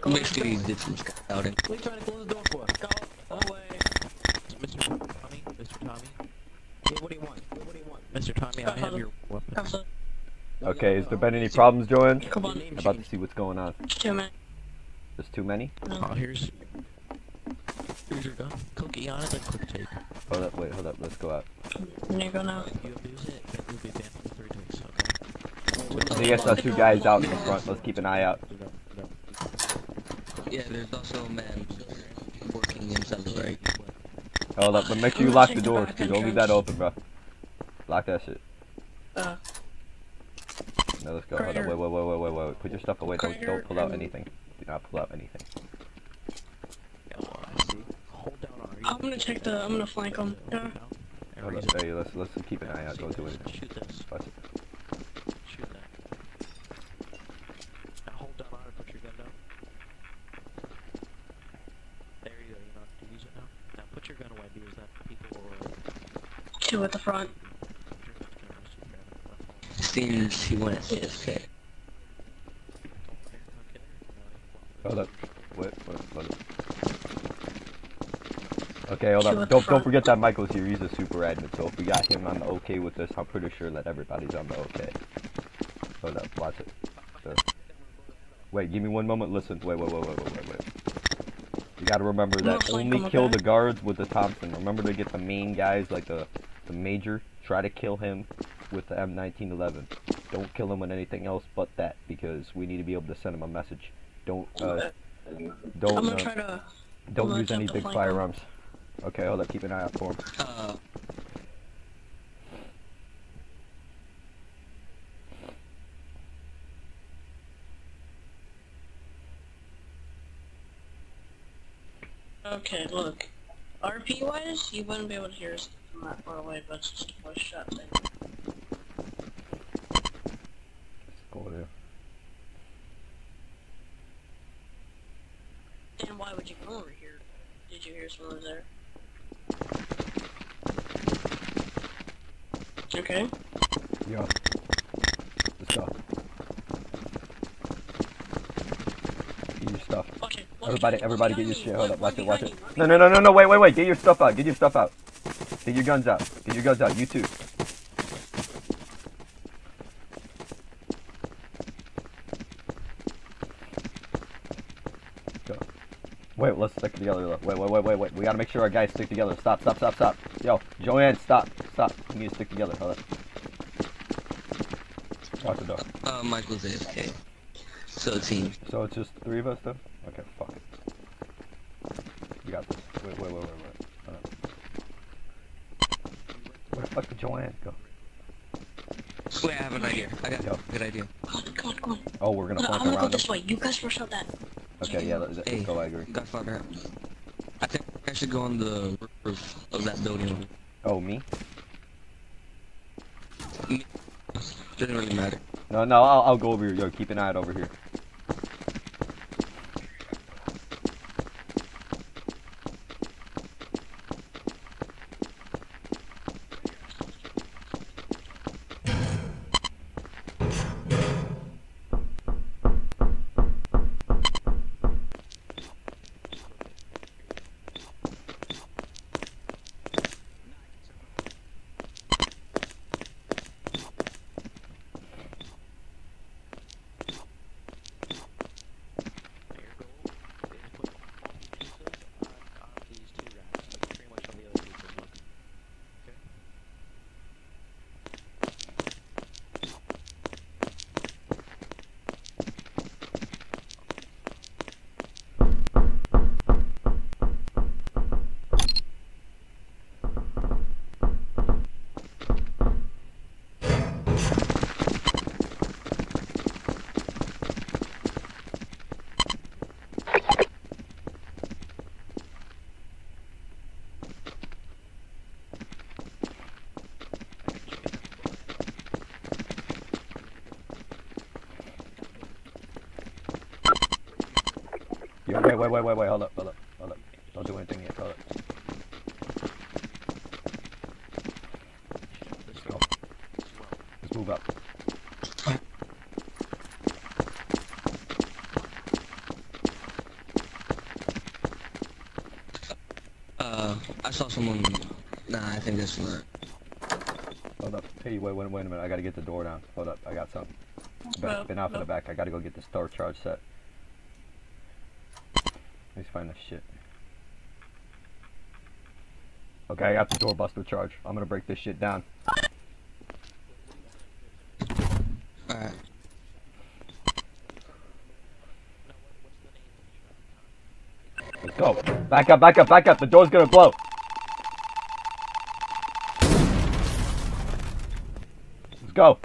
Go Make sure you did some scouting. What are you trying to close the door for? Go away. Mr. Tommy, Mr. Tommy, Yeah, what do you want? What do you want? Mr. Tommy, I have your weapon. Have Okay, has there been any problems, Joanne? Come on. Name I'm about to see what's going on. Too many. There's too many? Oh, No. here's here's your gun. Cookie on it, then quick take. Hold up, wait, hold up, let's go out. There you go now. You abuse it, you'll be banned for three days. Okay. I think I saw two guys out in the front, let's keep an eye out. Yeah, there's also a man working inside the Reich. Hold up, but make sure you lock the check doors, back dude. Don't leave that open, bro. Lock that shit. Uh, No, let's go. Hold up, Carter. wait, wait, wait, wait, wait, wait. Put your stuff away. Don't, don't pull out anything. Do not pull out anything. I see. Hold down on. I'm gonna check the. I'm gonna flank them. Yeah. And Hold up, it. hey, let's let's keep an eye out. Don't do anything. Shoot this. Watch it. Shoot that. Now hold down on it. Put your gun down. There you go. You know how to use it now. Now put your gun away because that people will. Two at the front. Your gun's gonna arrest you for having a weapon. Seems he went AFK. Okay. Hold up. Wait, wait, up. Okay, hold up. Don't don't forget that Michael's here. He's a super admin. So if we got him on the okay with this, I'm pretty sure that everybody's on the okay. Hold up. Watch it. So- Wait, give me one moment. Listen. Wait, wait, wait, wait, wait, wait, wait. You gotta remember that only kill the guards with the Thompson. Remember to get the main guys, like the the major. Try to kill him with the M1911. Don't kill him with anything else but that, because we need to be able to send him a message. Don't uh, don't I'm gonna uh, try to. don't use any big flank him. firearms. Okay, hold up. Keep an eye out for him. Uh, Okay, look. RP wise, you wouldn't be able to hear us that far away, but it's just a push shot thing. Let's go there. Dan, why would you come over here? Did you hear someone there? Okay. Yo. Let's go. Get your stuff. Okay. Everybody, everybody get your shit. Hold up, watch it, watch it. behind you, one No, no, no, no, no, wait, wait, wait. Get your stuff out. Get your stuff out. Get your guns out. Get your guns out. You too. Go. Wait, let's stick together. though. Wait, wait, wait, wait, wait. We gotta make sure our guys stick together. Stop, stop, stop, stop. Yo, Joanne, stop, stop. We need to stick together. Hold up. Watch the door. uh, Michael's AFK. So team. So it's just three of us then? Okay, fuck it. We got this. Wait, wait, wait, wait, wait. Hold on. Where the fuck did Joanne go? Wait, I have an idea. I got Yo. a good idea. Oh come on, come on, come on. Oh, we're gonna No, I'm gonna go this way. You guys rush out that. Okay, yeah, let's, let's Hey, go, I agree. Godfather. I think I should go on the roof of that building. Oh, me? Doesn't really matter. No, no, I'll, I'll go over here. Yo, keep an eye out over here. wait, wait, wait, wait, hold up, hold up, hold up. Don't do anything yet, hold up. Let's go. Let's move up. Uh, I saw someone. Nah, I think that's not. Hold up. Hey, wait, wait, wait a minute. I gotta get the door down. Hold up. I got something. Been, out off in the back. I gotta go get this star charge set. Let's shit. Okay, I got the doorbuster charge. I'm gonna break this shit down. Alright. Let's go. Back up, back up, back up. The door's gonna blow. Let's go.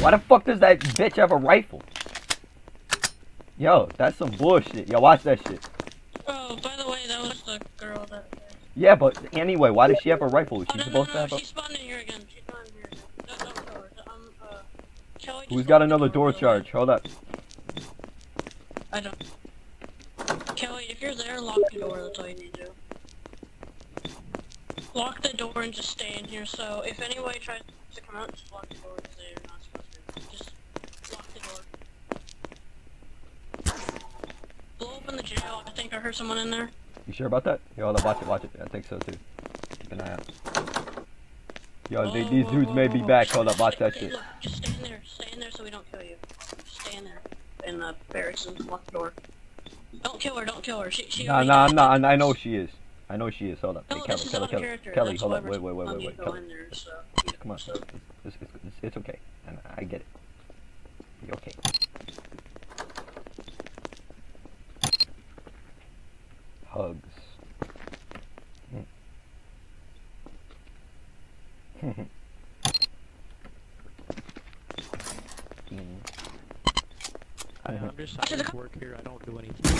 Why the fuck does that bitch have a rifle? Yo, that's some bullshit. Yo, watch that shit. Oh, by the way, that was the girl that. Yeah, but anyway, why does she have a rifle? Is Oh, she no, no, supposed no, to have a... she's spawning here again. She's spawning here. No, kill her. Um, uh, Who's got another door by the way. charge? Hold up. I don't. Kelly, if you're there, lock the door. That's all you need to do. Lock the door and just stay in here. So if anybody tries to come out, just lock the door because they're not supposed to. Just lock the door. Blow open. I think I heard someone in there. You sure about that? Yo, hold up, watch it, watch it. I think so too. Keep an eye out. Yo, they, oh, these whoa, dudes whoa, may whoa, be whoa. back. Hold up, watch that shit. Look, just stay in there. Stay in there so we don't kill you. Just stay in there. In the barracks and uh, lock the door. Don't kill her. Don't kill her. She. she Nah, already nah, nah, it. I know she is. I know she is. Hold up. Hey, Kelly, Kelly, Kelly. character. Kelly, That's hold up. Wait, wait, wait, wait, wait. Kelly. there, so, Come on. so- It's, it's, it's, it's okay. And I get it. You're okay. Hugs. Mm. I, I'm just, I Actually, the just co- work here. I don't do anything. Shit,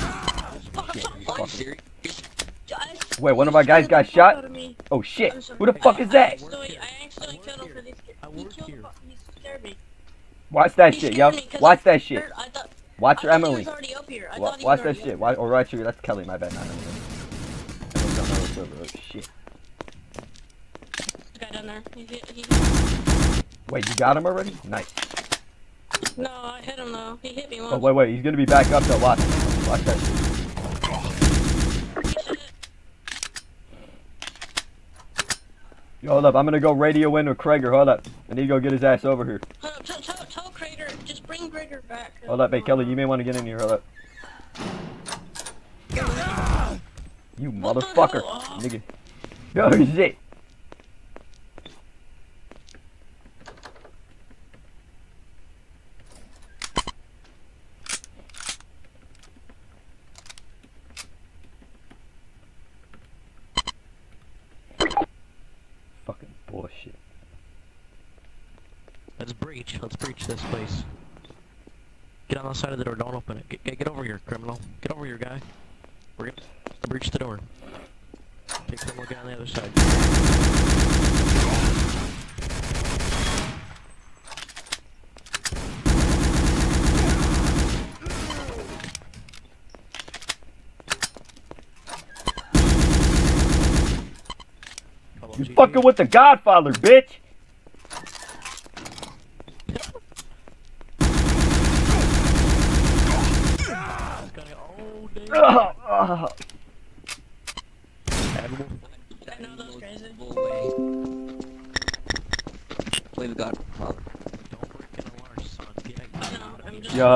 fuck, you fuck. Are you fucking- serious? I- Wait, one of our guys got shot? out of me. Oh shit! Who the fuck is that? accidentally- I accidentally I killed him work because he here. scared I he work killed the here. fuck- He scared me. Watch that shit, yo. Watch that shit. Heard- I thought, Watch he Emily. was already up here. I Wa- watch that shit. Watch, or actually, that's Kelly. My bad. Not Emily. Emily's on another server. Oh, shit. The guy down there. He, he, he, Wait, you got him already? Nice. no, I hit him though. He hit me oh, once. Oh wait, wait. He's gonna be back up though. Watch. Watch that shit. He said it. Yo, hold up. I'm gonna go radio in with Krager. Hold up. I need to go get his ass over here. Hold up, tell, tell, tell Crater, just bring Gregor back. Hold up. Hey, Kelly. You may want to get in here. Hold up. You motherfucker. Nigga. Yo, oh, shit. Fucking bullshit. Let's breach. Let's breach this place. Get on the side of the door. Don't open it. Get, get, over here, criminal. Get over here, guy. We're gonna breach the door. Take some look on the other side. You fucking with the Godfather, bitch.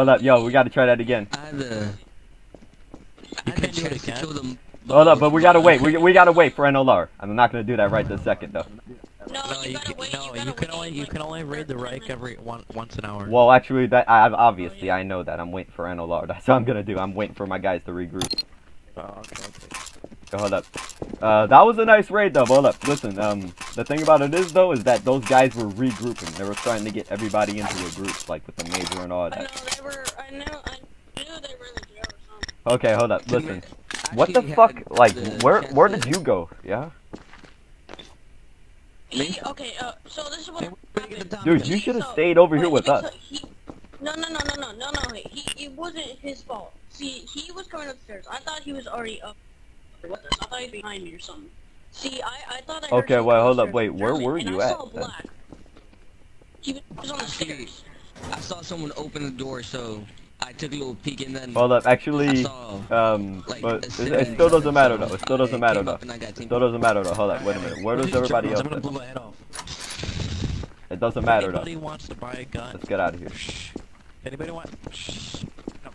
Hold up. Yo, we gotta try that again. I had the. You can't do it chance to kill them. Hold up, but we gotta wait. We, we gotta wait for NLR. I'm not gonna do that right this second though. No, No, you you can, wait. no, you, you, can wait, only you like, can only raid the Third Reich every one once an hour. Well, actually, that I obviously I know that I'm waiting for NLR. That's what I'm gonna do. I'm waiting for my guys to regroup. Oh, okay, okay. Yo, hold up. Uh, that was a nice raid though. Hold up. Listen, um, the thing about it is though is that those guys were regrouping. They were trying to get everybody into a group, like with the major and all I know that. they were. I know. I knew they were the jail or something. Okay, hold up. Listen. What the fuck? Like, where where did you go? Yeah. He, okay, uh, so this is what Hey, where did you get the happened. Dude, you should have so- stayed over here with let me us. he- no, no, no, no, no, no, no. He, it wasn't his fault. See, he was coming upstairs. I thought he was already up with us. I thought he was behind me or something. See, I, I thought I heard Okay, someone well, hold up, wait, where were and you I at saw black. He was on the stairs. I saw someone open the door, so I took a little peek and then Hold up, actually, saw um, like but it, it still doesn't matter though. It still doesn't matter though. up and I got teamed Still doesn't matter though. Hold up, wait a minute. Where does everybody else? I'm gonna blow my head off. It doesn't matter though. Wants to buy a gun? Let's get out of here. Anybody want?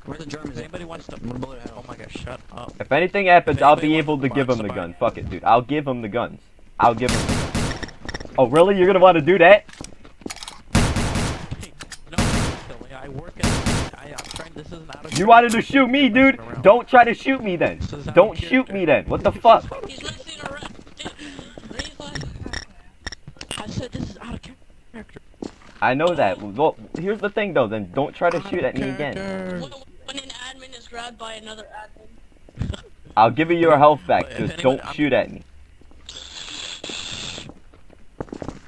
Shh. No, Where the Germans If anybody wants to? I'm blow their head Oh my gosh! Shut up. If anything happens, If I'll be able to to give box him the the gun. Fuck it, dude. I'll give him the guns. I'll give him. Oh, really? You're gonna want to do that? No, I work at. I, I'm trying. This isn't out of. You wanted to shoot me, dude? Don't try to shoot me then. This is out of Don't shoot me then. What the fuck? He's messing around. Dude, he's like, I said this is out of character. I know that. Well, here's the thing though. Then don't try to shoot at me again. when, when an admin is grabbed by another admin. I'll give you your health back. But Just anyone- don't I'm- shoot at me.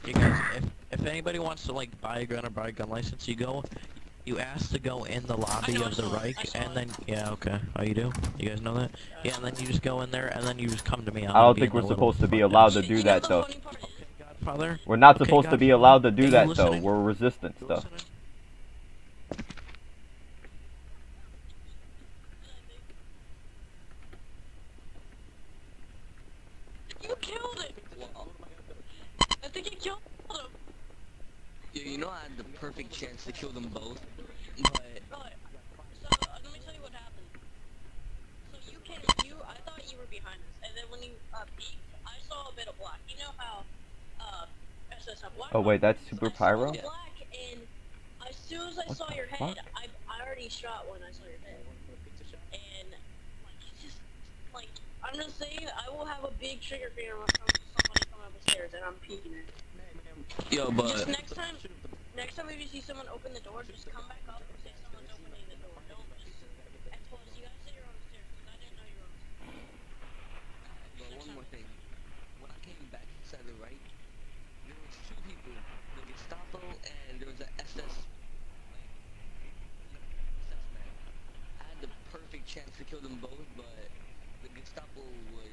You guys, if, if anybody wants to like buy a gun or buy a gun license, you go, you ask to go in the lobby know, of the saw it, I Reich, and it. then yeah, okay, oh you do, you guys know that? Yeah, and then you just go in there, and then you just come to me. I'm I don't think we're supposed to be allowed to do that though. funny Godfather. We're not Okay, supposed to be allowed to do you that though. We're resistant You stuff. listening? You killed it! I think you killed him. You, you know I had the perfect chance to kill them both, but Right. So, uh, let me tell you what happened. So you can, you, I thought you were behind us, and then when you, uh, peeked, I saw a bit of black. You know how, uh, SS black Oh wait, that's Super I saw Pyro? black, and as soon as I What saw the your fuck? head, I, I already shot when I saw your head. And, like, it's just, like, I'm just saying, I will have a big trigger finger when it comes to somebody coming up the stairs, and I'm peeking it. Yo, Just but next time, next time if you see someone open the door, just come back up and say someone's opening the door. Don't just expose. You guys say you're on the stairs because I didn't know you were on the stairs. But one more thing. When I came back inside the Reich, there was two people. The Gestapo and there was a SS. Like, SS man. I had the perfect chance to kill them both, but the Gestapo was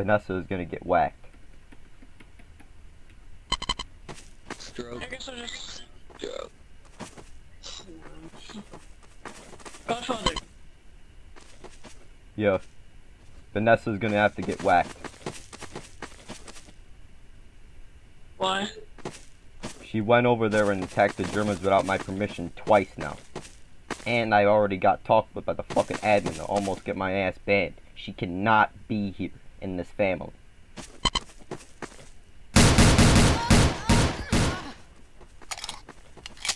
Vanessa is gonna get whacked. Stroke. I guess I'll just... Stroke. Godfather. Yeah. Vanessa's gonna have to get whacked. Why? She went over there and attacked the Germans without my permission twice now. And I already got talked with by the fucking admin to almost get my ass banned. She cannot be here in this family.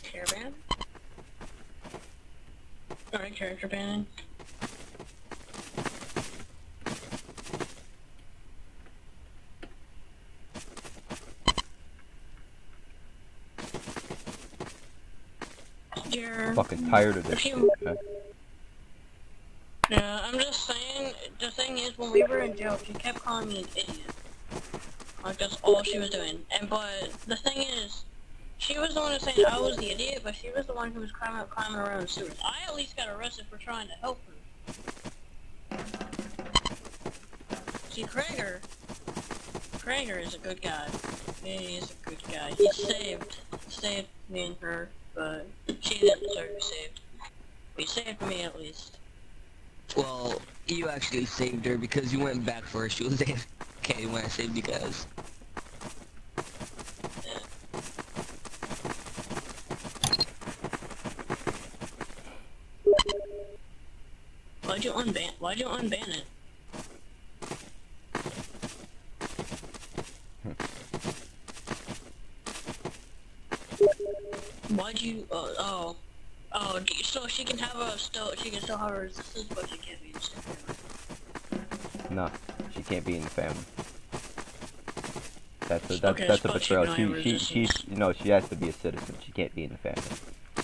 Caravan? Alright, character banning. You're... Fucking tired of this shit. you- man. Yeah, I'm just saying, the thing is, when we were in jail, she kept calling me an idiot. Like, that's all she was doing. And, but, the thing is, she was the one who saying I was the idiot, but she was the one who was climbing, climbing around sewers. I at least got arrested for trying to help her. See, Krager, Krager is a good guy. He is a good guy. He saved, saved me and her, but she didn't deserve to be saved. He saved me at least. Well, you actually saved her because you went back for her. She was okay when I saved you guys. Why'd you unban? Why'd you unban it? Why'd you? Uh, oh, d- So she can have a still. She can still have her resistance, but she can't be in the family. No, she can't be in the family. That's a that's Okay, that's a she betrayal. She she resistance. she's you know she has to be a citizen. She can't be in the family.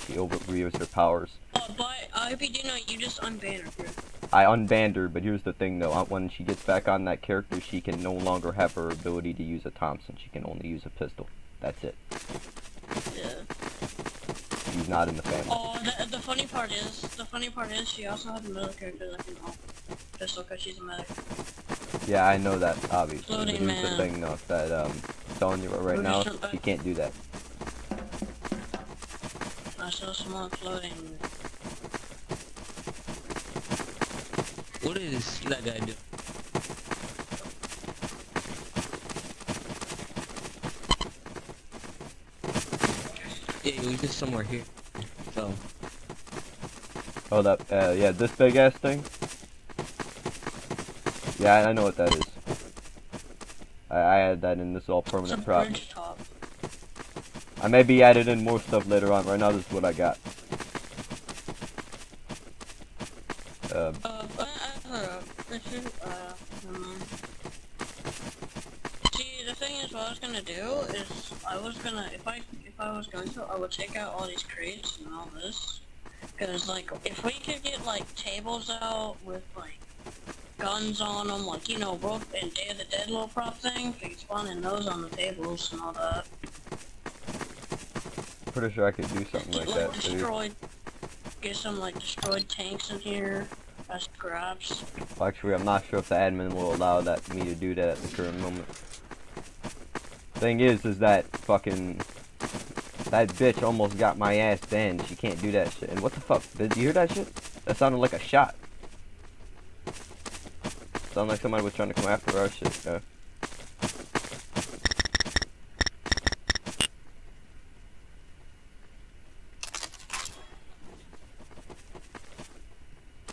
She overrears her powers. Oh, but I hope you do know you just unban her. I unbanned her, but here's the thing though. uh, When she gets back on that character, she can no longer have her ability to use a Thompson. She can only use a pistol. That's it. Yeah. She's not in the family. Oh, the, the funny part is, the funny part is, she also has another character that can help. Just because she's a medic. Yeah, I know that obviously. But Floating here's the man. thing though, that um, I'm telling you right We're now, just not- can't do that. I saw someone floating. What is that guy do? Yeah, he was just somewhere here. So, Hold up. Uh, yeah, this big ass thing. Yeah, I know what that is. I, I added that in. This all permanent prop. bridge top. I may be added in more stuff later on. Right now, this is what I got. Uh, Uh, but I, I don't know. This is, uh, never mind. See, the thing is, what I was gonna do is, I was gonna, if I, if I was going to, I would take out all these crates and all this. Cause, like, if we could get, like, tables out with, like, guns on them, like, you know, World and Day of the Dead little prop thing, we could spawn in those on the tables and all that. pretty sure I could do something Get, like like, that. Too. get some, like, destroyed tanks in here as grabs. Well, actually, I'm not sure if the admin will allow that me to do that at the current moment. Thing is, is that fucking that bitch almost got my ass banned. She can't do that shit. And what the fuck? Did you hear that shit? That sounded like a shot. Sounded like somebody was trying to come after our shit. Yeah.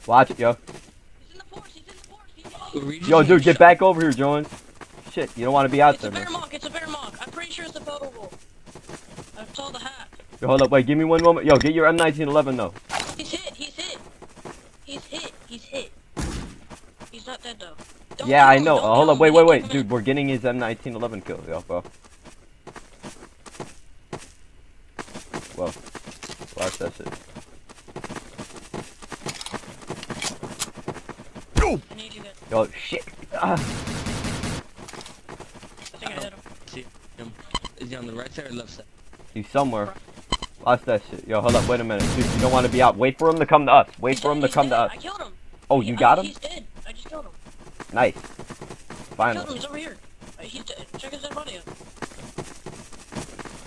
Watch it, yo. He's in the forest, he's in the forest, he's in the Regis Yo, dude, get back over here, Jones. Shit, you don't want to be out It's there, a man. bear mock, it's a bear. I'm pretty sure it's a potable. I saw the hat. Yo, hold up, wait, give me one moment. Yo, get your M1911 though. He's hit, he's hit. He's hit, he's hit. He's not dead though. Don't yeah, I know. Uh, hold up, wait, wait, wait, dude. We're getting his M1911 kill, yo, bro. Well, watch that shit. I need you. Yo, shit. Ah. I think I hit him. See him. Is he on the right side or left side? He's somewhere. Watch that shit. Yo, hold up, wait a minute. Dude, you don't want to be out. Wait for him to come to us. Wait He's for him to come he's to us. I killed him. Oh, He- you I- got him? He's dead. I just killed him. Nice. Finally. I Killed him, he's over here. Uh, he's dead. Check his dead body out.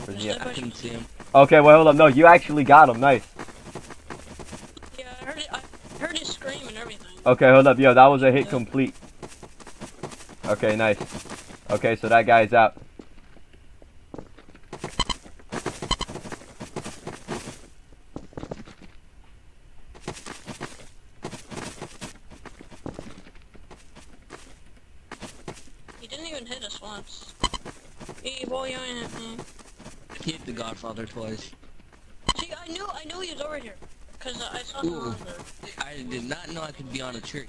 Where's he at? I couldn't see him. Okay, well hold up. No, you actually got him. Nice. Yeah, I heard it. I heard his scream and everything. Okay, hold up. Yo, that was a hit complete. Okay, nice. Okay, so that guy's out. He didn't even hit us once. Hey, boy, you ain't hit me. He hit the Godfather twice. See, I knew, I knew he was over here. Cause I saw him Ooh. on the. I did not know I could be on a tree.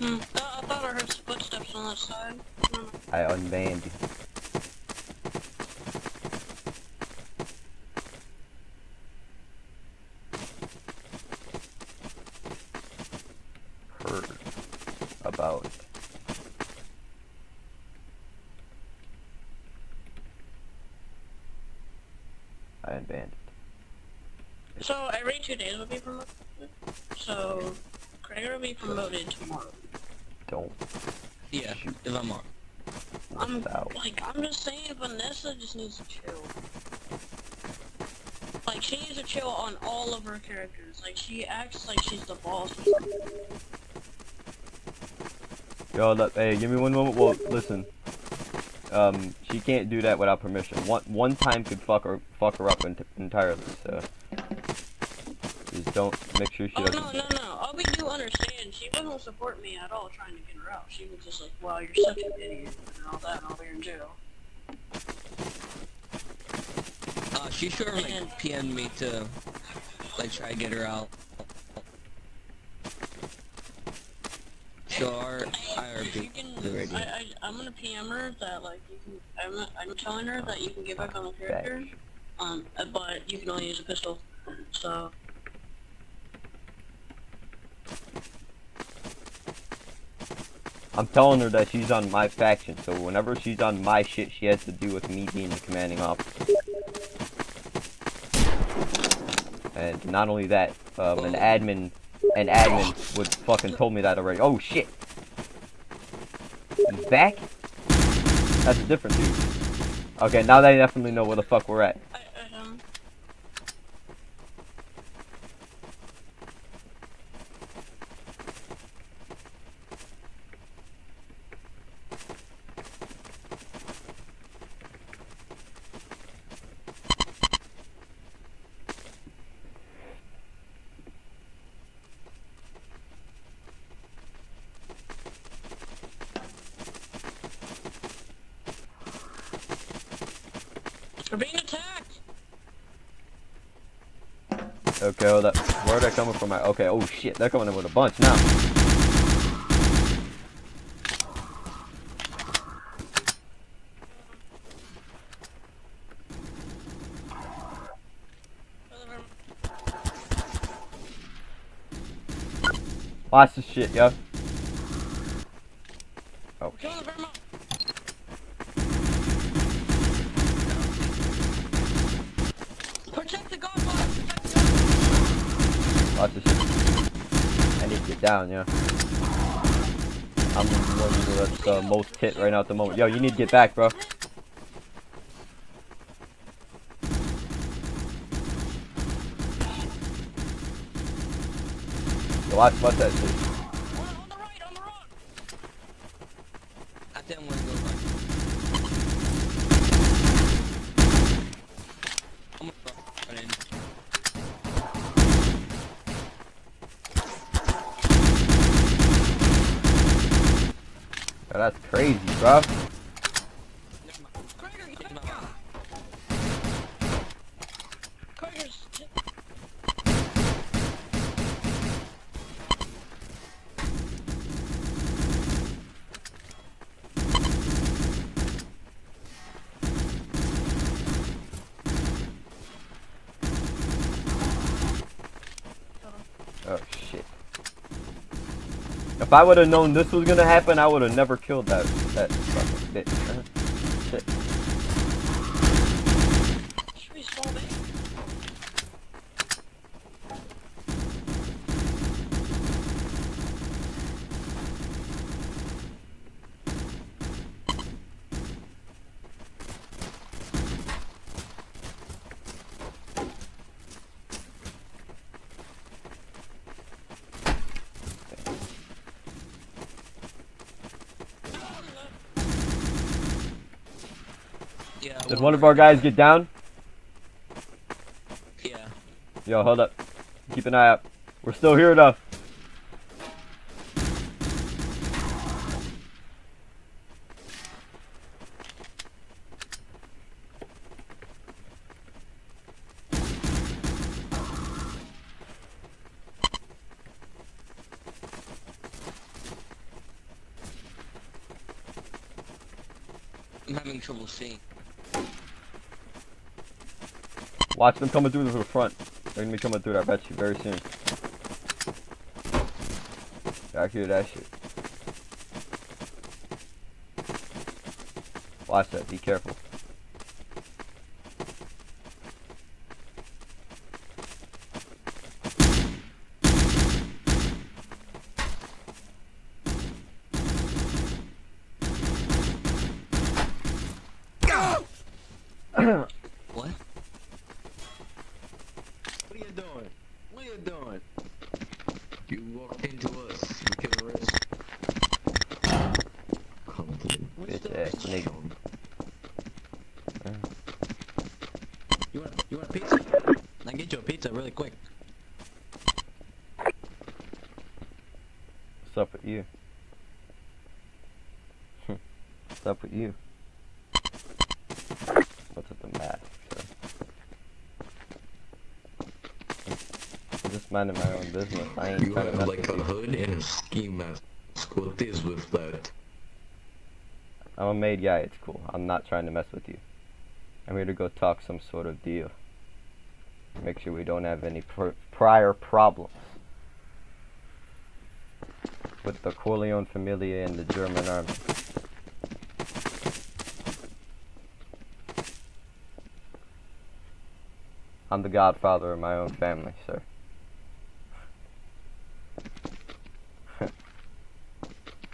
Hmm. Uh, I thought I heard footsteps on that side. Hmm. I unbanned you. Heard about I unbanned it. So every two days will be promoted. So Gregor will be promoted tomorrow. Don't Yeah, if I'm on. I'm Wow. like I'm just saying Vanessa just needs to chill. Like she needs to chill on all of her characters. Like she acts like she's the boss. or something. Yo, look, hey, give me one moment. Well, listen. Um, she can't do that without permission. One one time could fuck her fuck her up ent- entirely. So just don't make sure she Oh doesn't. no no no! I'll be do understand. She wasn't support me at all trying to get her out. She was just like, "Wow, you're such an idiot," and all that, and all you're in jail. Uh, she sure like PM'd me to like try to get her out. So our IRB can. I, I, I'm gonna PM her that like you can. I'm, I'm telling her that you can get back on the character, um, uh, but you can only use a pistol. So I'm telling her that she's on my faction. So whenever she's on my shit, she has to do with me being the commanding officer. And not only that, um, an admin, an admin would fucking told me that already. Oh shit! Back? That's a different dude. Okay, now they definitely know where the fuck we're at. I, I um. We're being attacked. Okay, hold up. Where are they coming from? My... Okay, oh shit, they're coming in with a bunch now. Watch this shit, yo. Oh, Kill the Vermont. Protect the Godfather. Protect the Godfather. watch this shit. I need to get down, yo. I'm the uh, most hit right now at the moment. Yo, you need to get back, bro. Yo, watch, watch that shit. On, on the right, on the road. I think I'm gonna go right. I'm gonna go run in. Yo, that's crazy, bro. Gregor, get No. back. Gregor's. Oh shit. If I would have known this was gonna happen, I would have never killed that that fucking bitch. Shit. Did one of our guys get down? Yeah. Yo, hold up. Keep an eye out. We're still here though. I'm having trouble seeing. Watch them coming through the front. They're gonna be coming through, I bet you, very soon. I hear that shit. Watch that, be careful. What? What are you doing? What are you doing? You walked into us. You can arrest. Come to the Bitch ass nigga. You want you want a pizza? I can get you a pizza really quick. What's up with you? What's up with you? What's with the mask? sir? I'm just minding my own business. I ain't You trying to have like a you. hood and a ski mask. What is with that? I'm a made guy, it's cool. I'm not trying to mess with you. I'm here to go talk some sort of deal. Make sure we don't have any pr- prior problems with the Corleone Familia and the German army. I'm the godfather of my own family, sir.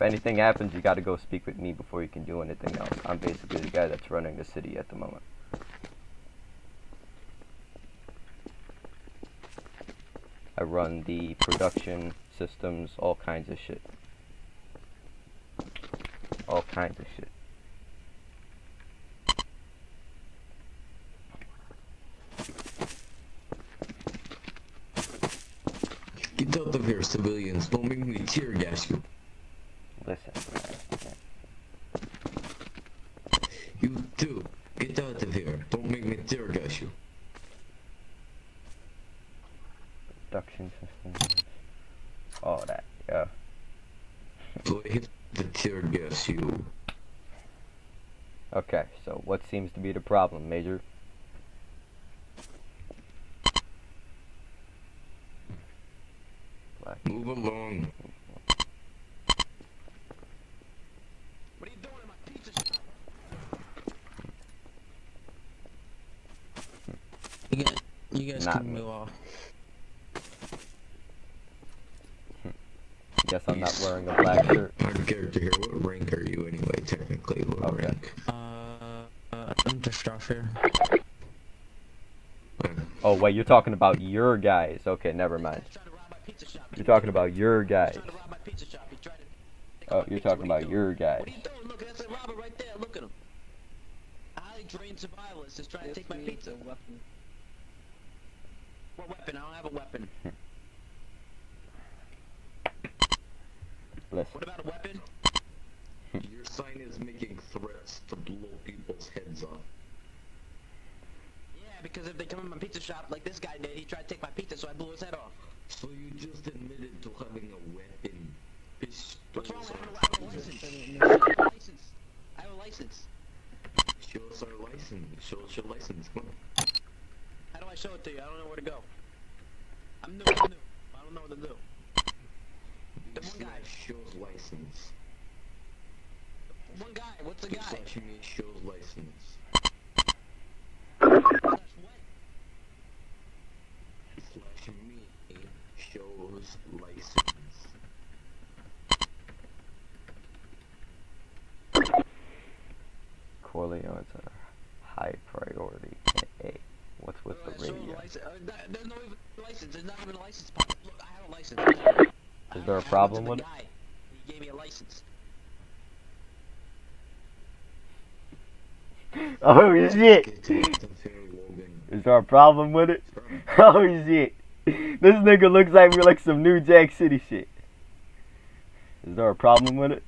Anything happens, you gotta go speak with me before you can do anything else. I'm basically the guy that's running the city at the moment. I run the production systems, all kinds of shit. All kinds of shit. Get out of here, civilians. Don't make me tear gas you. Listen. You too. Get out of here. Don't make me tear gas you. Production systems. All that, yeah. So I hit the tear gas you. Okay, so what seems to be the problem, Major? Black. Move along. What are you doing in my pizza shop? You guys, you Not me. move off. Guess I'm not wearing a black shirt. Out of character here. What rank are you anyway, technically? What Okay. rank? Uh, uh, I'm just Josh here. Oh wait, you're talking about your guys. Okay, never mind. He's trying to rob my pizza shop. You're talking about your guys. He's trying to rob my pizza shop. He tried to take Oh, you're talking What are you about your guys. What are you doing? Look, that's a robber right there. Look at him. A highly trained survivalist is trying to take my pizza. Weapon. What weapon? I don't have a weapon. Listen, What about a weapon? Your sign is making threats to blow people's heads off. Yeah, because if they come in my pizza shop like this guy did, he tried to take my pizza, so I blew his head off. So you just admitted to having a weapon. Pistols What's wrong? I are have a, I have a license. I have a license. I have a license. Show us our license. Your license. How do I show it to you? I don't know where to go. I'm new. I'm new. I don't know what to do. The one guy. Shows license. One guy. What's the guy? Slash me shows license. Slash what? Slash me shows license. Corleone's a high priority. Hey, what's with Uh, the show radio? license. Uh, that- there's no even license. There's not even a license. Look, I have a license. Is there a problem with it? guy. He gave me a license. Oh shit! Get to Instance here, Logan. Is there a problem with it? Oh shit! This nigga looks like we're like some New Jack City shit. Is there a problem with it?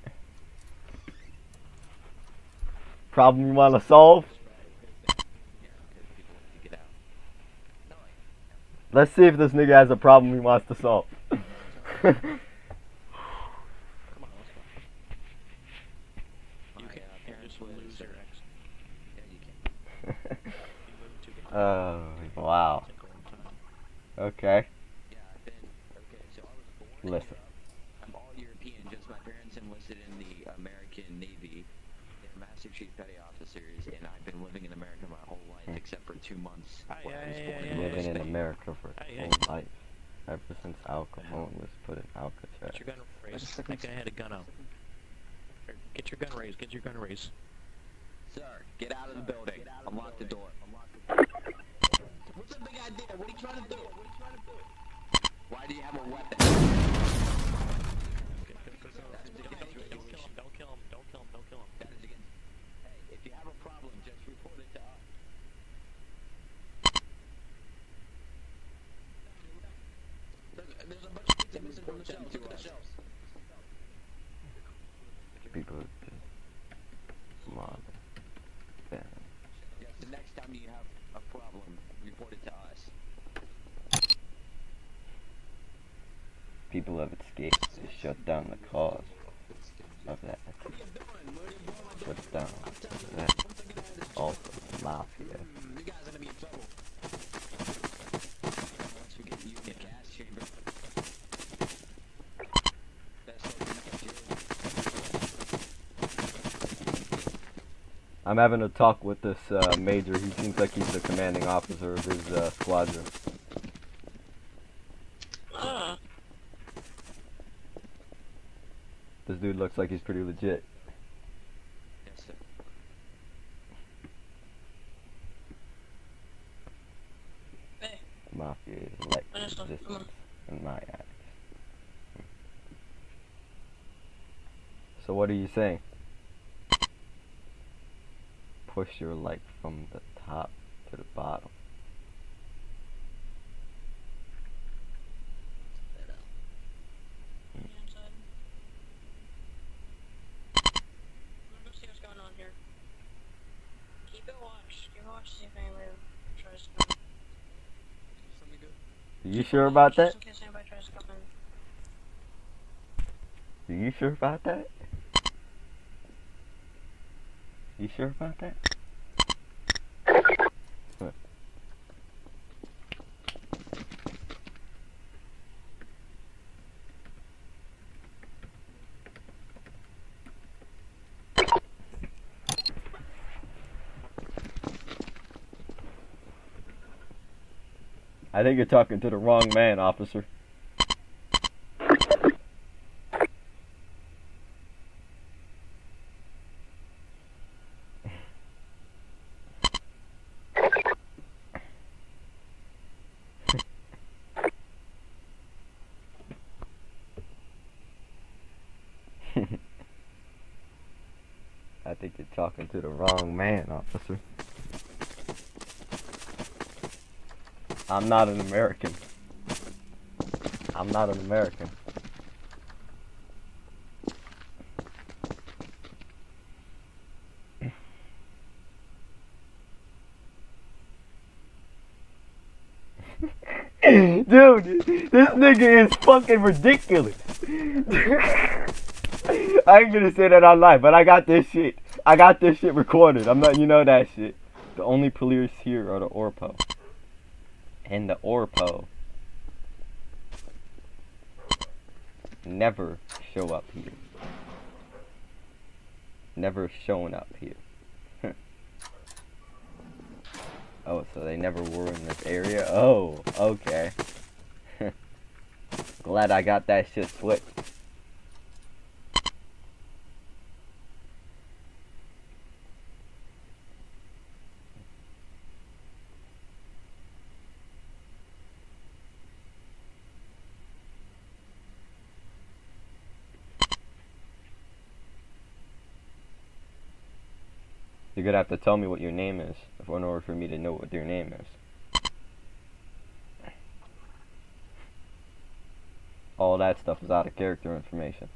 Problem you wanna solve? Yeah, because people want to get out. No, I, Let's see if this nigga has a problem he wants to solve. Come on, let's go. You my, can't, uh, you parents just was- lose your ex. yeah, you can. You move to get Oh, wow. take a long time. Okay. Yeah, I've been. Okay, so I was born in Listen. Europe. I'm all European. Just my parents enlisted in the American Navy. They're Master Chief Petty Officers, and I've been living in America my whole life, Hmm. Except for two months. Aye, when I aye, was aye, born aye, aye, Living in America for Hey, his hey. whole life. Ever since Al Capone was put in Alcatraz. Get your gun raised. that guy had a gun out. Get your gun raised. Get your gun raised. Sir, get out of the building. Unlock the door. Unlock the door. What's the big idea? What are you trying to do? What are you trying to do? Why do you have a weapon? Good, good, good, good. Don't kill him. Don't kill him. Don't kill him. Don't kill him. That is against. Hey, if you have a problem, just report it to us. There's, there's a bunch of pizza missing from the shelves. Look at the shelves. People just mob. Yeah. Yes, the next time you have a problem, report it to us. People have escaped to shut down the cause of that. Shut down that. Also, mafia. I'm having a talk with this uh, major. He seems like he's the commanding officer of his uh, squadron. Uh, This dude looks like he's pretty legit. Yes, hey, Mafia is like Vanessa, come on. resistance in my eyes. So what are you saying? Push your like from the top to the bottom. get inside. I'm gonna go see what's going on here. Keep it watch. Keep it watch to see if anybody tries to come in. Something good? Are you sure about that? Just in case anybody tries to come in. Are you sure about that? You sure about that? I think you're talking to the wrong man, officer. I think you're talking to the wrong man, officer. I'm not an American. I'm not an American. Dude, this nigga is fucking ridiculous. I ain't gonna say that online, but I got this shit. I got this shit recorded. I'm not, you know that shit. The only police here are the Orpo. And the Orpo never show up here. Never shown up here. oh, so they never were in this area? Oh, okay. Glad I got that shit switched. You're gonna have to tell me what your name is in order for me to know what your name is. All that stuff is out of character information.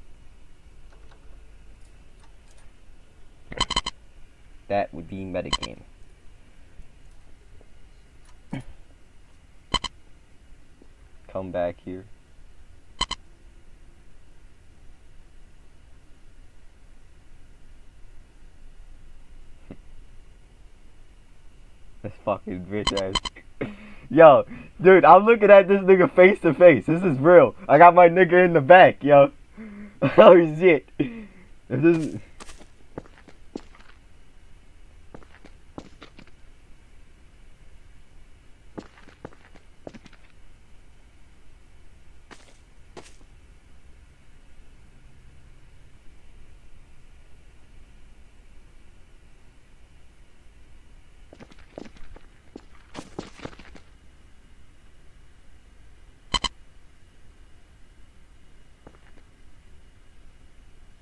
That would be metagame. Come back here. This fucking bitch ass. Yo, dude, I'm looking at this nigga face to face. This is real. I got my nigga in the back, yo. oh shit. This is.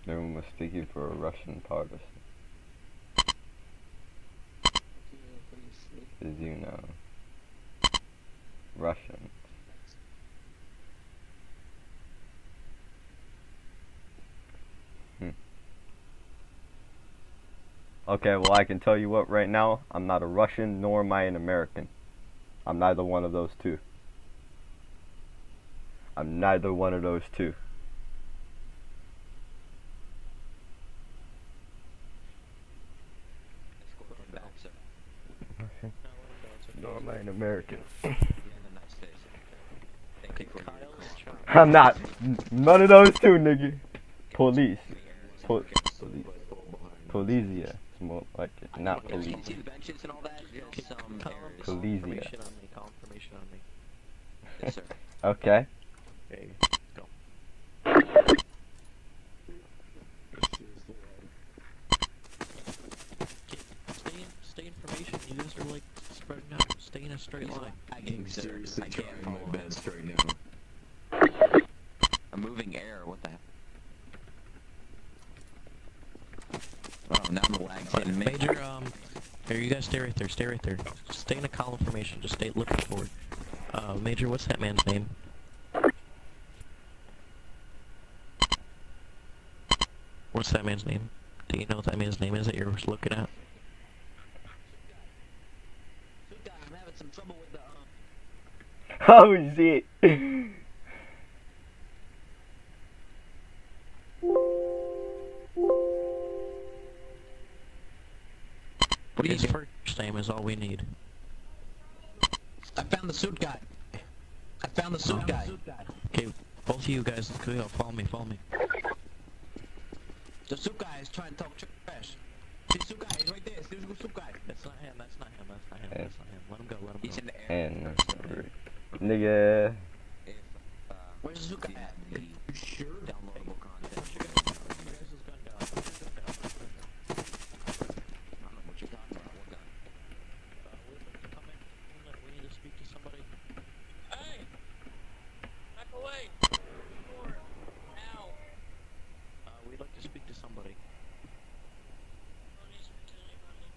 They were mistaken for a Russian partisan. As you know. Russian. Hmm. Okay, well I can tell you what right now, I'm not a Russian nor am I an American. I'm neither one of those two. I'm neither one of those two. Nor am I an American. I'm not. None of those two, nigga. Police. Po- Polizia. It's more like it. Not Can police. you see the benches and all that? Just some Call areas. Police. on me. Call information on me. Yes, sir. Okay. Okay, go. Stay in, stay information. You guys are like spreading out. Stay in a straight line. Lagging, sir. Seriously I can't trying my best right now. I'm moving air. What the heck? Oh, now the lag's hitting me. Major, um, here, you guys stay right there. Stay right there. Stay in a column formation. Just stay looking forward. Uh, Major, what's that man's name? What's that man's name? Do you know what that man's name is that you're looking at? I'm having some trouble with the. Um, Oh shit. what are you His first name is all we need. I found the suit guy. I found the suit guy. Okay, both of you guys, go, go, follow me, follow me. The suit guy is trying to talk trash. See, suit guy, he's right there. See the suit guy. That's not him, that's not him, that's not him, that's not him. Let him go, let him He's go. in the air. And nigga. If, uh, Where's the suit guy at? You sure? Downloadable content. Put your guys' gun down, put your gun down. I don't know what you're talking about. What gun? Uh, we have to come in, we need to speak to somebody. Hey! Back away! Door! Now! Uh, we'd like to speak to somebody. Don't need to speak to anybody.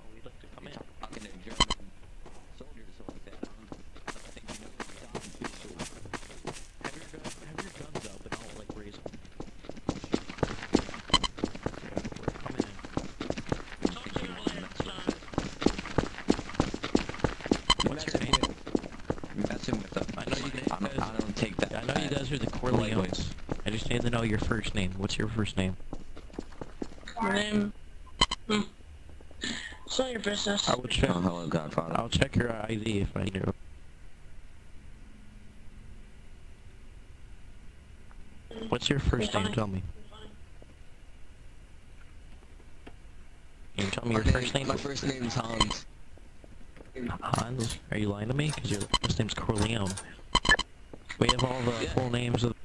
Oh, we'd like to come in. Talking to German soldiers or like that. I don't, I don't think you know what you're talking to. So. Have your, gun, have your guns up and I'll, like, raise them. Come in. Talk to you later next time. What's your name? You're messing with them. I know you guys- I don't, I don't take that. I know you bad. guys are the Corleones. I just need to know your first name. What's your first name? My name. Hmm. It's not your business. I will check. Oh, hello, Godfather. I'll check your ID if I need to. What's your first name? Fine. Tell me. Can you tell me your Okay, first name? My first name is Hans. Hans? Are you lying to me? Because your last name's Corleone. We have all the Yeah. full names of.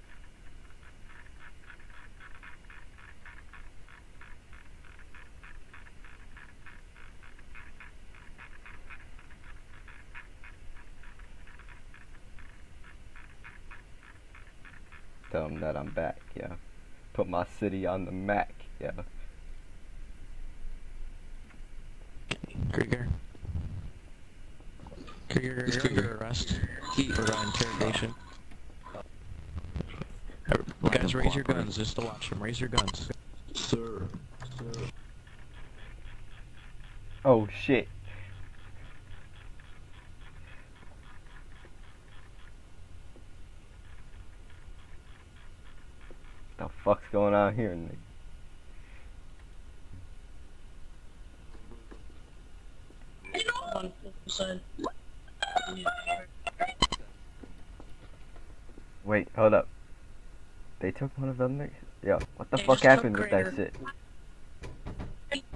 City on the Mac. Yeah. Krieger. Krieger, Who's Krieger? under arrest. He or uh, interrogation. Everyone Guys, raise your guns just to watch them, Raise your guns. Sir. Sir. Oh shit. What the fuck's going on here? Nick? Wait, hold up. They took one of them niggas? Yeah, what the They fuck happened with that shit?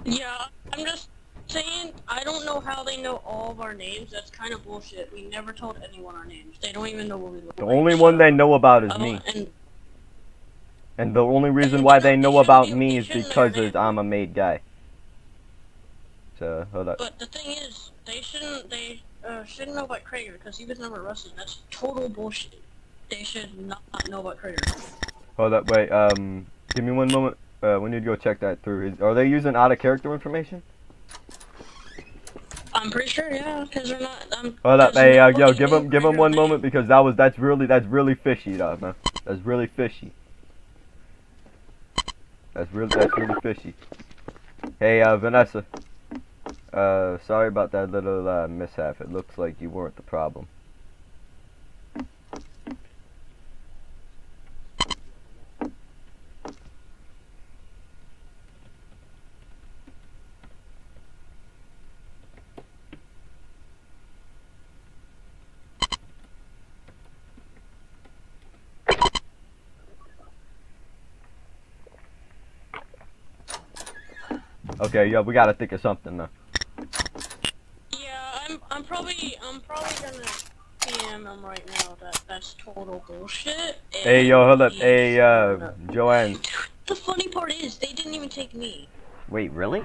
Yeah, I'm just saying, I don't know how they know all of our names. That's kind of bullshit. We never told anyone our names. They don't even know what we look The only one they know about is I me. And the only reason why they know about me is because I'm a made guy. So, hold up. But the thing is, they shouldn't they uh, shouldn't know about Krager because he was never arrested. That's total bullshit. They should not know about Krager. Hold up, wait, um, give me one moment. Uh, we need to go check that through. Is, are they using out of character information? I'm pretty sure, yeah, because they're not. Um, Hold up, hey, uh, yo, give him, give him one moment because that was, that's really, that's really fishy, dog, man. That's really fishy. That's really, that's really fishy. Hey, uh, Vanessa. Uh, sorry about that little, uh, mishap. It looks like you weren't the problem. Okay, yo, we gotta think of something though. Yeah, I'm. I'm probably. I'm probably gonna PM him right now. That that's total bullshit. Hey, yo, hold up. Hey, uh, Joanne. The funny part is, they didn't even take me. Wait, really?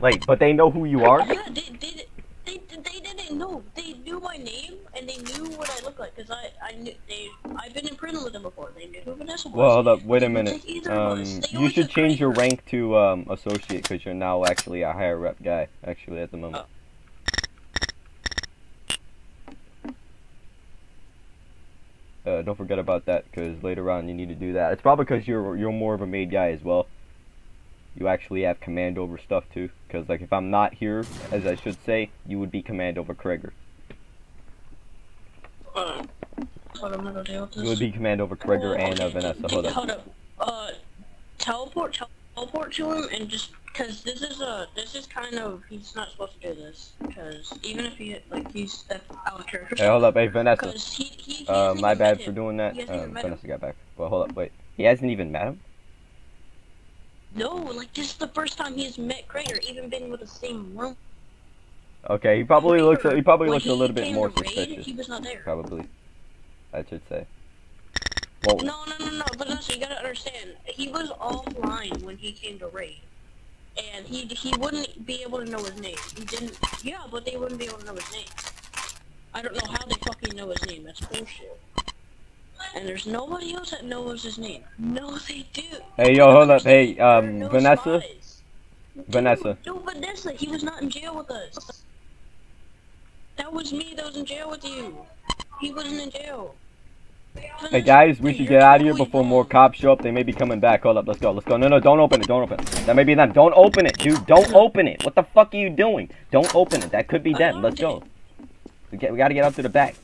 Wait, but they know who you are? Yeah, they, they, they, they didn't know. They knew my name and they knew what I looked like because I, I knew they. I've been in prison with them before. They knew who Vanessa was. Well, hold up. Wait a minute. take either of Um, you should change your rank to um associate because you're now actually a higher rep guy. Actually, at the moment. Uh, don't forget about that because later on you need to do that. It's probably because you're you're more of a made guy as well. You actually have command over stuff too. Because like if I'm not here, as I should say, you would be command over Krager. Uh, hold on, I'm gonna deal with this. You would be command over Krager Oh, and uh, Vanessa. Hold up. Hold up. Uh, teleport, teleport to him, and just because this is a, this is kind of, he's not supposed to do this. Because even if he, like, he's out of character. Hey, hold up. Hey, Vanessa. Because he, he, he Uh, my bad for doing that. He hasn't even Um. Vanessa got back. Well, hold up. Wait. He hasn't even met him. No, like this is the first time he's met Krager, even been with the same room. Okay, he probably looks. He probably looks a little bit more suspicious. He was not there. Probably. I should say. Well, No, no, no, no. But listen, you gotta understand. He was offline when he came to raid, and he he wouldn't be able to know his name. He didn't. Yeah, but they wouldn't be able to know his name. I don't know how they fucking know his name. That's bullshit. And there's nobody else that knows his name. No, they do. Hey, yo, hold up. Hey, um, no Vanessa? spies. Vanessa. No, Vanessa. He was not in jail with us. That was me that was in jail with you. He wasn't in jail. Hey guys, we should get out of here before more cops show up. They may be coming back. Hold up, let's go, let's go. No, no, don't open it, don't open it. That may be them. Don't open it, dude. Don't open it. What the fuck are you doing? Don't open it. That could be them. Let's go. We get, we gotta get up to the back.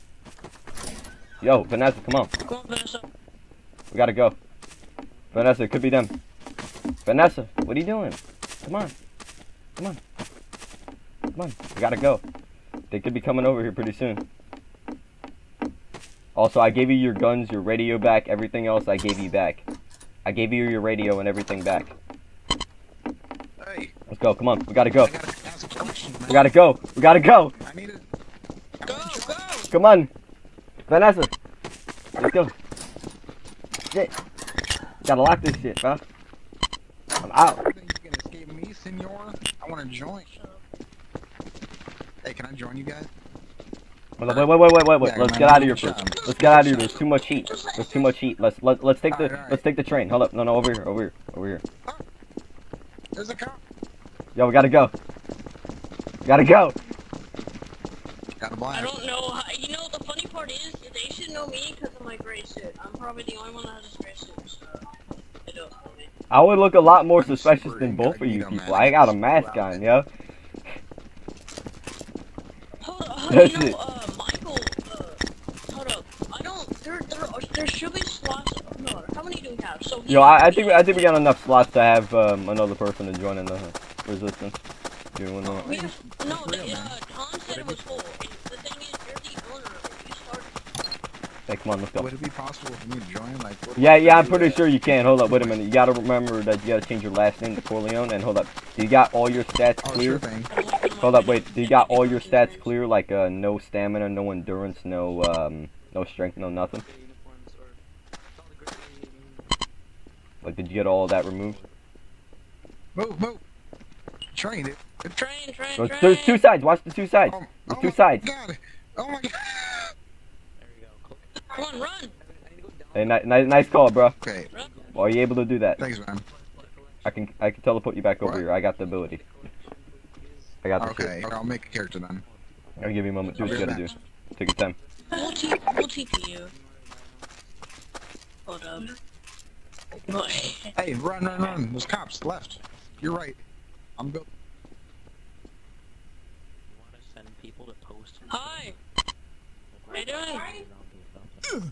Yo, Vanessa, come on. Come on, Vanessa. We gotta go. Vanessa, it could be them. Vanessa, what are you doing? Come on. Come on. Come on. We gotta go. They could be coming over here pretty soon. Also, I gave you your guns, your radio back, everything else I gave you back. I gave you your radio and everything back. Hey, Let's go, come on. We gotta go. Gotta question. We gotta go. We gotta go. I need to. Go, go. Come on. Vanessa. Let's go. Shit. Gotta lock this shit, bro. I'm out. You think you can escape me, senor? I want to join. Hey, can I join you guys? Wait, wait, wait, wait, wait, wait, wait. Yeah, Let's get out of here first. Let's get out of here. There's too much heat. There's too much heat. Let's let let's take the Alright, alright. let's take the train. Hold up. No, no, over here, over here, over here. There's a cop. Yo, we gotta go. We gotta go. Got a I blast. don't know. How, you know, the funny part is they should know me because of my gray suit. I'm probably the only one that has a gray suit, so they don't know me. I would look a lot more suspicious than both of you people. man. I got a mask on, there. yo. Hold up, hold That's you know, it. uh, Michael, uh, hold up. I don't, there, there, there should be slots. No, how many do we have? So we Yo, I, I think I think we got enough slots to have um, another person to join in the resistance. Doing that. We have, no, It's the, uh, Tom said it was full. The thing is, you're the owner of it. You started. Hey, come on, let's go. Would it be possible for me to join? Like, what Yeah, yeah, I I'm pretty sure you can. Hold up, wait a minute. You gotta remember that you gotta change your last name to Corleone. And hold up, do you got all your stats Oh, clear? sure thing. I don't like Hold up, wait. Do you got all your stats clear? Like uh, no stamina, no endurance, no um, no strength, no nothing. uniforms or all the grade. Like, did you get all of that removed? Move, move. Train it. Train, train, Oh, train. there's two sides. Watch the two sides. Oh, There's oh two sides. God. Oh my god. There you go. Come on, run. I need to go. Hey, ni- ni- nice call, bro. Okay, Run. Are you able to do that? thanks, man. I can I can teleport you back over What? here. I got the ability. I got the Okay, shit. I'll make a character then. I'll give you a moment. Do what you gotta do. Take your time. We'll, t- we'll TP you. Hold up. Hey, run, run, run. There's cops left. You're right. I'm go. You want to send people to post? hi. How you doing?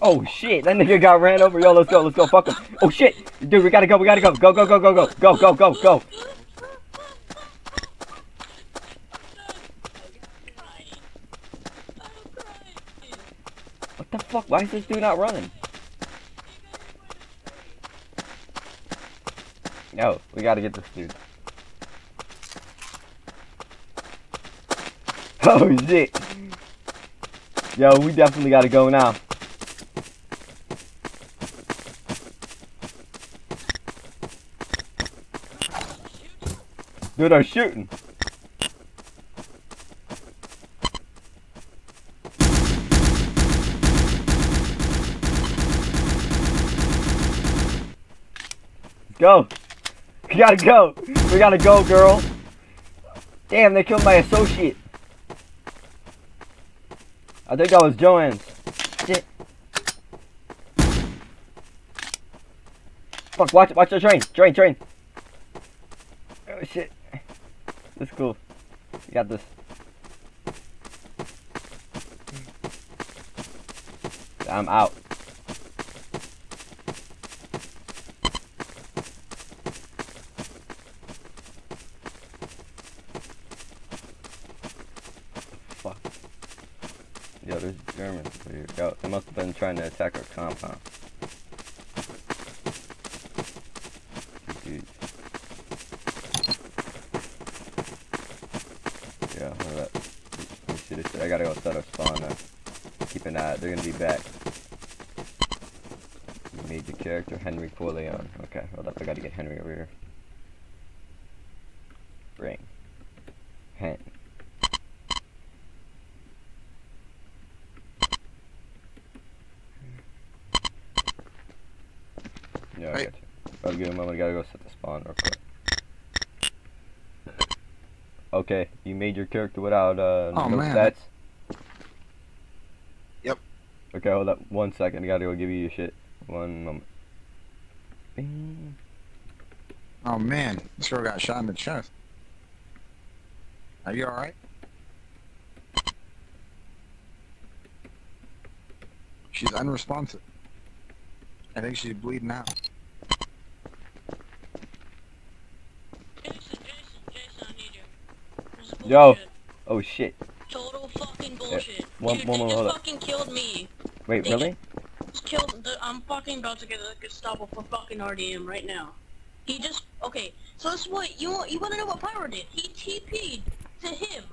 Oh shit! That nigga got ran over. Yo, let's go. Let's go. Fuck him. Oh shit! Dude, we gotta go. We gotta go. Go go go go go go go go go. What the fuck? Why is this dude not running? No, we gotta get this dude. Oh shit! Yo, we definitely gotta go now. Dude, they're shooting. Go. We gotta go. We gotta go, girl. Damn, they killed my associate. I think that was Joanne's. Shit. Fuck, watch, watch the train. Train, train. Oh, shit. This is cool. You got this. I'm out. Fuck. Yo, there's Germans here. Yo, they must have been trying to attack our compound. Dude. Yeah, up. I gotta go set a spawn now. Keep an eye. out. They're gonna be back. Major character Henry Corleone. Okay, hold up. I gotta get Henry over here. Ring. Hen. Yeah, I Hey. got you. I'll give him a moment. I gotta go set the spawn real quick. Okay, you made your character without uh, Oh, no man. stats. Yep. Okay, hold up one second. I gotta go give you your shit. One moment. Bing. Oh man, this girl got shot in the chest. Are you alright? She's unresponsive. I think she's bleeding out. Jason, Jason, Jason, I need you. This is Yo. Oh shit. Total fucking bullshit. one- Dude, one just hold up. fucking killed me. Wait, They really? Just killed the, I'm fucking about to get a Gestapo for fucking RDM right now. He just, okay, so this is what, you want, you wanna know what Pyro did? He TP'd to him,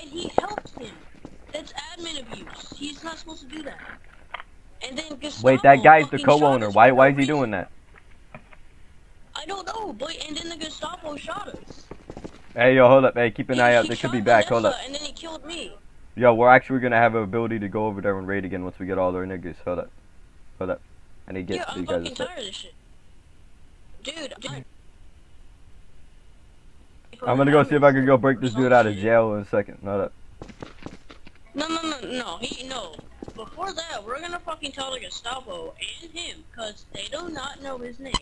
and he helped him. That's admin abuse. He's not supposed to do that. And then Gestapo Wait, that guy's the co-owner. Why why is he doing that? I don't know, but, and then the Gestapo shot us. Hey, yo, hold up. Hey, keep an He- eye out. They could be back. Hold up. And then he killed me. Yo, we're actually gonna have an ability to go over there and raid again once we get all our niggas. Hold up. Hold up. And he gets you guys a tired of this shit. Dude, I'm... I'm gonna go see if I can go break this dude out of jail in a second. Hold up. No, no, no, no. He no. Before that, we're gonna fucking tell the Gestapo and him, cause they do not know his name,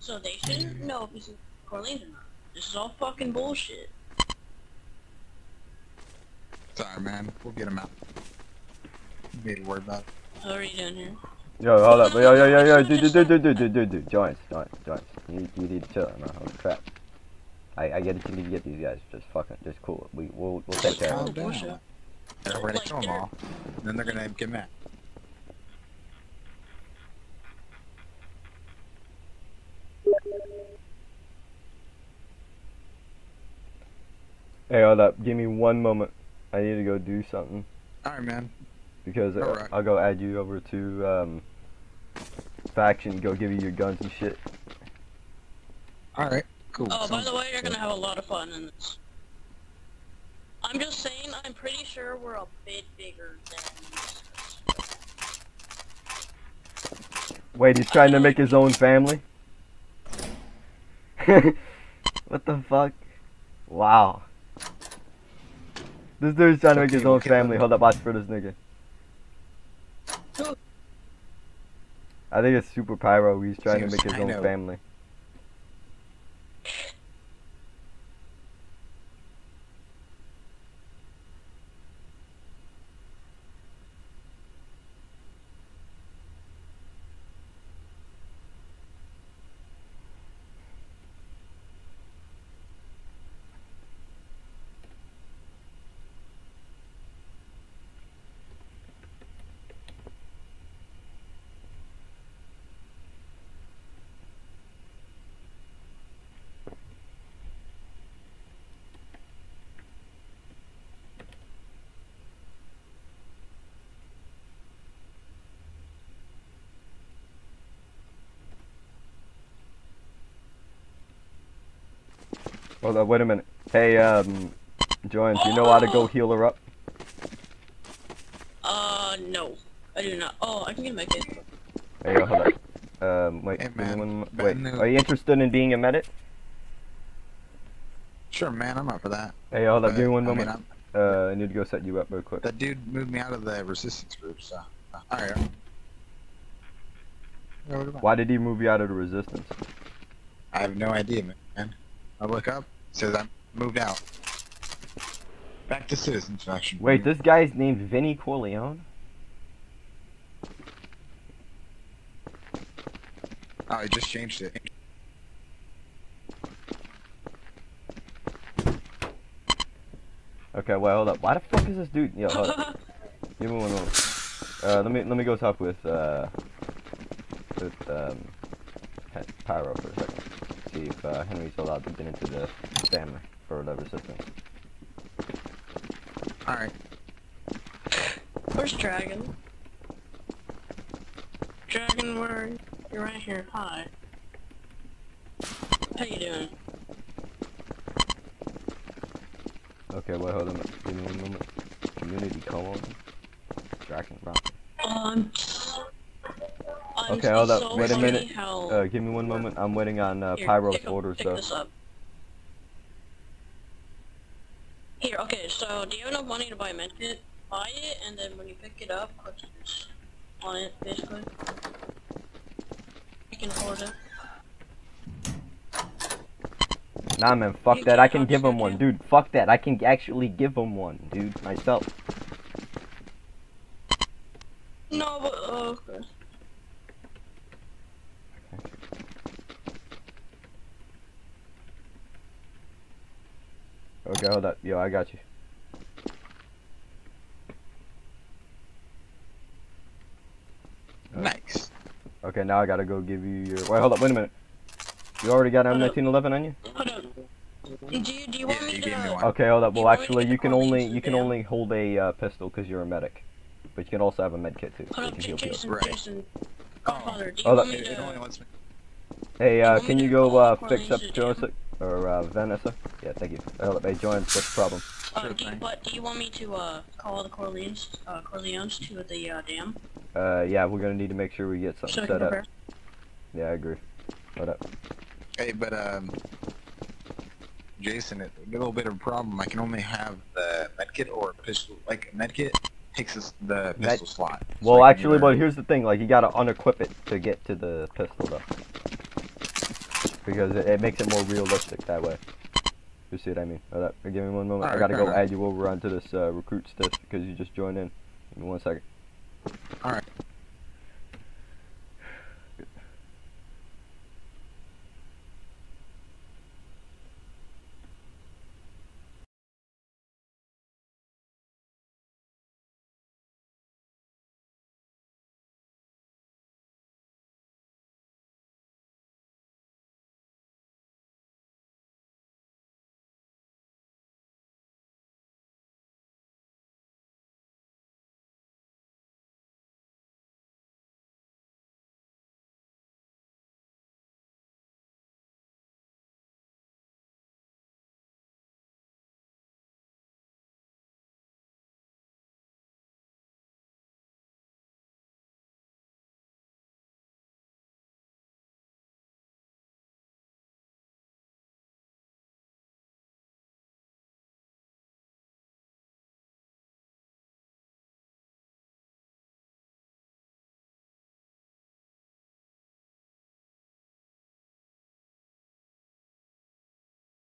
so they shouldn't know if he's in Corleones or not. This is all fucking bullshit. Sorry, man. We'll get him out. You need to worry about it. you doing here. Yo, hold up. Yo, yo, yo, yo. Dude, dude, dude, dude, dude, dude, dude, dude. joints, joints. Giants. You, you need to chill, man. Holy crap. I, I get it. You need to get these guys. Just fucking, just cool. We, we'll, we'll take care of them. Yeah, we're gonna kill them all. Then they're gonna get mad. Hey, hold up. Give me one moment. I need to go do something Alright, man. because uh, Alright. I'll go add you over to um faction. Go give you your guns and shit. Alright. Cool. Oh, by the way, you're gonna have a lot of fun in this. I'm just saying, I'm pretty sure we're a bit bigger than. Wait, he's trying to make his own family? what the fuck? Wow. This dude's trying to make his own family. Hold up, watch for this nigga. I think it's Super Pyro. He's trying to make his own family. Hold up, wait a minute. Hey, um, Joanne, do you know how to go heal her up? Uh, no, I do not. Oh, I can get my kid. Hey, yo, hold on. Um, wait, Hey, give man. one wait. news. Are you interested in being a medic? Sure, man. I'm up for that. Hey, hold up, But, give me one moment. I'm- Uh, I need to go set you up real quick. that dude moved me out of the resistance group, so. Uh, Alright. Yeah, what about- Why did he move you out of the resistance? I have no idea, man. I look up, it says I'm moved out. Back to citizens faction. Wait, this guy's named Vinny Corleone? Oh, he just changed it. Okay, well, hold up. Why the fuck is this dude? Yo, hold up. Give me one moment. Uh, let me let me go talk with uh with um Pyro for a second. See if uh, Henry's allowed to get into the family for the resistance. Alright. Where's Dragon? Dragon, where? You're right here. Hi. How you doing? Okay, well, hold on. Give me one moment. Community co-op. Dragon Rock. Um. Okay, hold up. so Wait a minute. Uh, give me one moment. I'm waiting on uh, Here, Pyro's pick orders pick though. This up. Here, okay, so do you have enough money to buy a medkit? Buy it, and then when you pick it up, click this on it, basically. You can afford it. Nah, man, fuck You that. I can't give him one, dude. Fuck that. I can actually give him one, dude, myself. No, but, uh, okay. Okay, hold up. Yo, I got you. Nice. Okay, now I gotta go give you your. Wait, hold up. Wait a minute. You already got Hold up. M1911 on you? Hold on. Do you, do you want Yeah, me to... gave me one. Okay, hold up. Well, want me to actually, you can only you can only hold a uh, pistol because you're a medic, but you can also have a med kit too. So Hold you up, can heal people. Jason, Right. Jason. Godfather, do you Hold up. It, it only to... me. Hey, uh, want can you go uh, fix up Corleone to Joseph or uh, Vanessa? Yeah, thank you. Hold up. Hey, join. What's the problem? Uh, Sure do you, thing. but do you want me to, uh, call the Corleones, uh, Corleones to the, uh, dam? Uh, yeah, we're gonna need to make sure we get something So set up. Yeah, I agree. What up? Hey, but um, Jason, it, a little bit of a problem. I can only have the medkit or a pistol. Like a medkit takes this, the Med- pistol slot. So Well, actually, but here's the thing: like, you gotta unequip it to get to the pistol, though, because it, it makes it more realistic that way. You see what I mean? Give me one moment. I gotta go add you over onto this uh, recruit stiff because you just joined in. Give me one second. Alright.